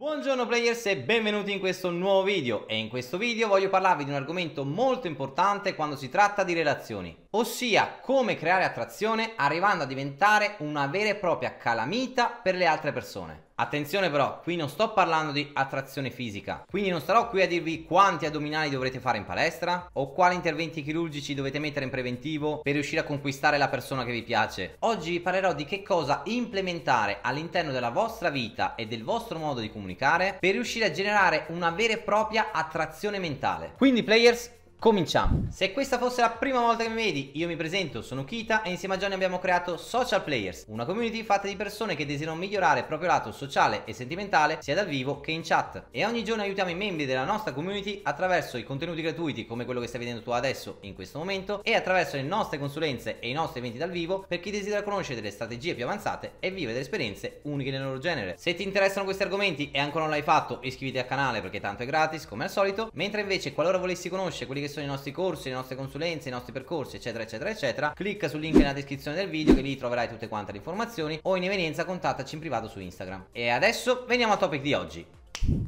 Buongiorno players e benvenuti in questo nuovo video. E in questo video voglio parlarvi di un argomento molto importante quando si tratta di relazioni, ossia come creare attrazione arrivando a diventare una vera e propria calamita per le altre persone. Attenzione però, qui non sto parlando di attrazione fisica, quindi non starò qui a dirvi quanti addominali dovrete fare in palestra o quali interventi chirurgici dovete mettere in preventivo per riuscire a conquistare la persona che vi piace. Oggi vi parlerò di che cosa implementare all'interno della vostra vita e del vostro modo di comunicare per riuscire a generare una vera e propria attrazione mentale. Quindi players, Cominciamo! Se questa fosse la prima volta che mi vedi, io mi presento, sono Kita e insieme a Johnny abbiamo creato Social Players, una community fatta di persone che desiderano migliorare il proprio lato sociale e sentimentale sia dal vivo che in chat. E ogni giorno aiutiamo i membri della nostra community attraverso i contenuti gratuiti come quello che stai vedendo tu adesso in questo momento e attraverso le nostre consulenze e i nostri eventi dal vivo per chi desidera conoscere delle strategie più avanzate e vivere delle esperienze uniche nel loro genere. Se ti interessano questi argomenti e ancora non l'hai fatto, iscriviti al canale perché tanto è gratis come al solito, mentre invece qualora volessi conoscere quelli che sono i nostri corsi, le nostre consulenze, i nostri percorsi, eccetera, eccetera, eccetera, clicca sul link nella descrizione del video che lì troverai tutte quante le informazioni o in evenienza contattaci in privato su Instagram. E adesso veniamo al topic di oggi.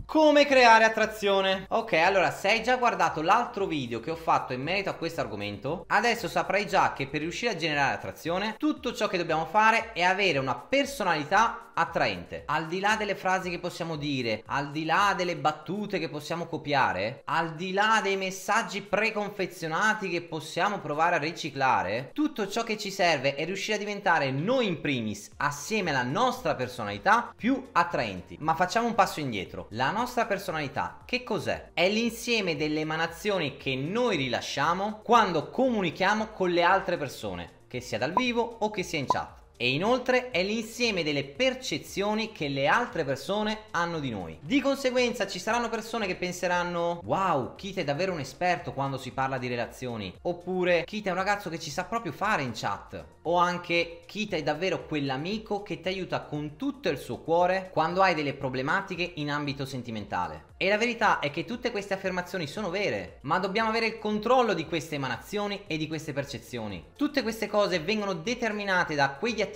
Come creare attrazione? Ok, allora se hai già guardato l'altro video che ho fatto in merito a questo argomento, adesso saprai già che per riuscire a generare attrazione, tutto ciò che dobbiamo fare è avere una personalità attraente. Al di là delle frasi che possiamo dire, al di là delle battute che possiamo copiare, al di là dei messaggi preconfezionati che possiamo provare a riciclare, tutto ciò che ci serve è riuscire a diventare noi in primis, assieme alla nostra personalità, più attraenti. Ma facciamo un passo indietro. La nostra personalità che cos'è? È l'insieme delle emanazioni che noi rilasciamo quando comunichiamo con le altre persone, che sia dal vivo o che sia in chat e inoltre è l'insieme delle percezioni che le altre persone hanno di noi. Di conseguenza ci saranno persone che penseranno wow, Kita è davvero un esperto quando si parla di relazioni oppure Kita è un ragazzo che ci sa proprio fare in chat o anche Kita è davvero quell'amico che ti aiuta con tutto il suo cuore quando hai delle problematiche in ambito sentimentale. E la verità è che tutte queste affermazioni sono vere, ma dobbiamo avere il controllo di queste emanazioni e di queste percezioni. Tutte queste cose vengono determinate da quegli atteggiamenti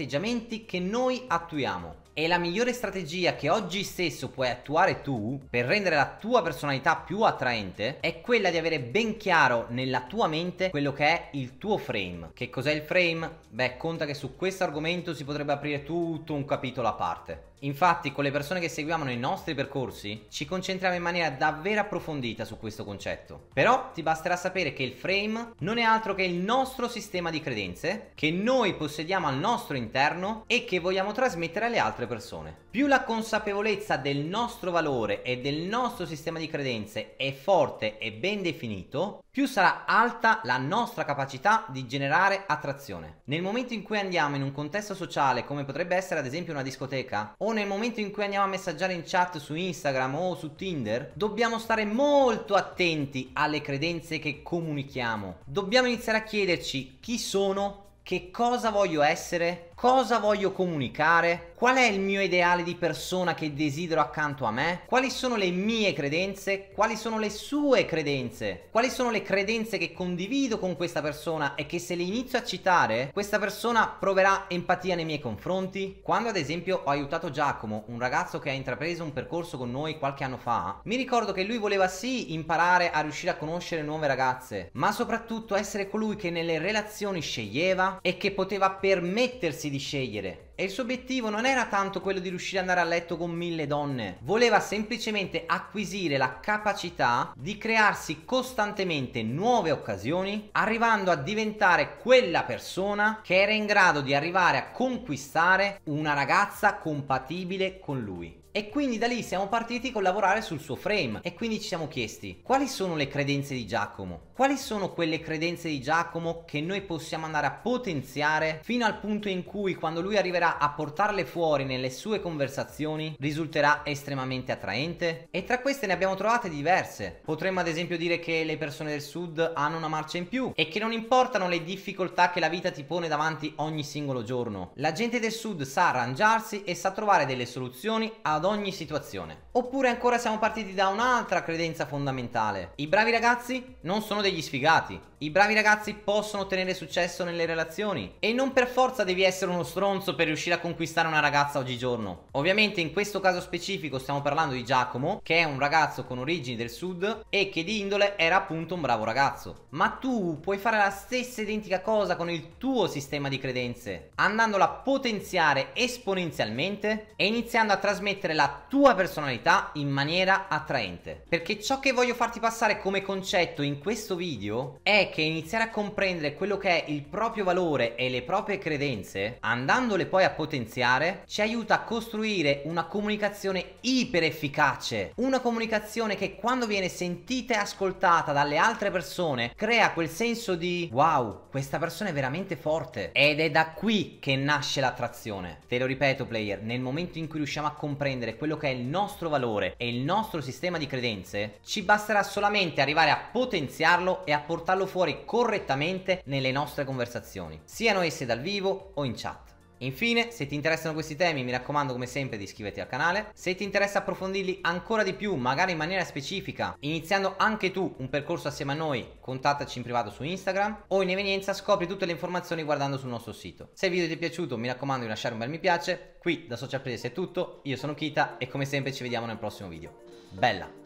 che noi attuiamo. E la migliore strategia che oggi stesso puoi attuare tu per rendere la tua personalità più attraente è quella di avere ben chiaro nella tua mente quello che è il tuo frame. Che cos'è il frame? Beh, conta che su questo argomento si potrebbe aprire tutto un capitolo a parte. Infatti con le persone che seguiamo nei nostri percorsi ci concentriamo in maniera davvero approfondita su questo concetto. Però ti basterà sapere che il frame non è altro che il nostro sistema di credenze che noi possediamo al nostro interno e che vogliamo trasmettere alle altre persone. Più la consapevolezza del nostro valore e del nostro sistema di credenze è forte e ben definito, più sarà alta la nostra capacità di generare attrazione. Nel momento in cui andiamo in un contesto sociale come potrebbe essere ad esempio una discoteca o nel momento in cui andiamo a messaggiare in chat su Instagram o su Tinder, dobbiamo stare molto attenti alle credenze che comunichiamo. Dobbiamo iniziare a chiederci chi sono, che cosa voglio essere, cosa voglio comunicare, qual è il mio ideale di persona che desidero accanto a me, quali sono le mie credenze, quali sono le sue credenze, quali sono le credenze che condivido con questa persona e che se le inizio a citare, questa persona proverà empatia nei miei confronti. Quando ad esempio ho aiutato Giacomo, un ragazzo che ha intrapreso un percorso con noi qualche anno fa, mi ricordo che lui voleva sì imparare a riuscire a conoscere nuove ragazze, ma soprattutto essere colui che nelle relazioni sceglieva e che poteva permettersi di scegliere. E il suo obiettivo non era tanto quello di riuscire ad andare a letto con mille donne, voleva semplicemente acquisire la capacità di crearsi costantemente nuove occasioni, arrivando a diventare quella persona che era in grado di arrivare a conquistare una ragazza compatibile con lui. E quindi da lì siamo partiti con lavorare sul suo frame e quindi ci siamo chiesti quali sono le credenze di Giacomo? Quali sono quelle credenze di Giacomo che noi possiamo andare a potenziare fino al punto in cui quando lui arriverà a portarle fuori nelle sue conversazioni risulterà estremamente attraente? E tra queste ne abbiamo trovate diverse. Potremmo ad esempio dire che le persone del sud hanno una marcia in più e che non importano le difficoltà che la vita ti pone davanti ogni singolo giorno. La gente del sud sa arrangiarsi e sa trovare delle soluzioni ad ogni situazione. Oppure ancora siamo partiti da un'altra credenza fondamentale. I bravi ragazzi non sono degli sfigati. I bravi ragazzi possono ottenere successo nelle relazioni e non per forza devi essere uno stronzo per riuscire a conquistare una ragazza oggigiorno. Ovviamente in questo caso specifico stiamo parlando di Giacomo, che è un ragazzo con origini del sud e che di indole era appunto un bravo ragazzo. Ma tu puoi fare la stessa identica cosa con il tuo sistema di credenze, andandolo a potenziare esponenzialmente e iniziando a trasmettere la tua personalità in maniera attraente. Perché ciò che voglio farti passare come concetto in questo video è che iniziare a comprendere quello che è il proprio valore e le proprie credenze, andandole poi a potenziare, ci aiuta a costruire una comunicazione iper efficace. Una comunicazione che quando viene sentita e ascoltata dalle altre persone crea quel senso di wow, questa persona è veramente forte. Ed è da qui che nasce l'attrazione. Te lo ripeto player, nel momento in cui riusciamo a comprendere quello che è il nostro valore e il nostro sistema di credenze, ci basterà solamente arrivare a potenziarlo e a portarlo fuori correttamente nelle nostre conversazioni, siano esse dal vivo o in chat. Infine, se ti interessano questi temi, mi raccomando come sempre di iscriverti al canale. Se ti interessa approfondirli ancora di più, magari in maniera specifica, iniziando anche tu un percorso assieme a noi, contattaci in privato su Instagram o in evenienza scopri tutte le informazioni guardando sul nostro sito. Se il video ti è piaciuto, mi raccomando di lasciare un bel mi piace. Qui da Social Place è tutto, io sono Kita e come sempre ci vediamo nel prossimo video. Bella!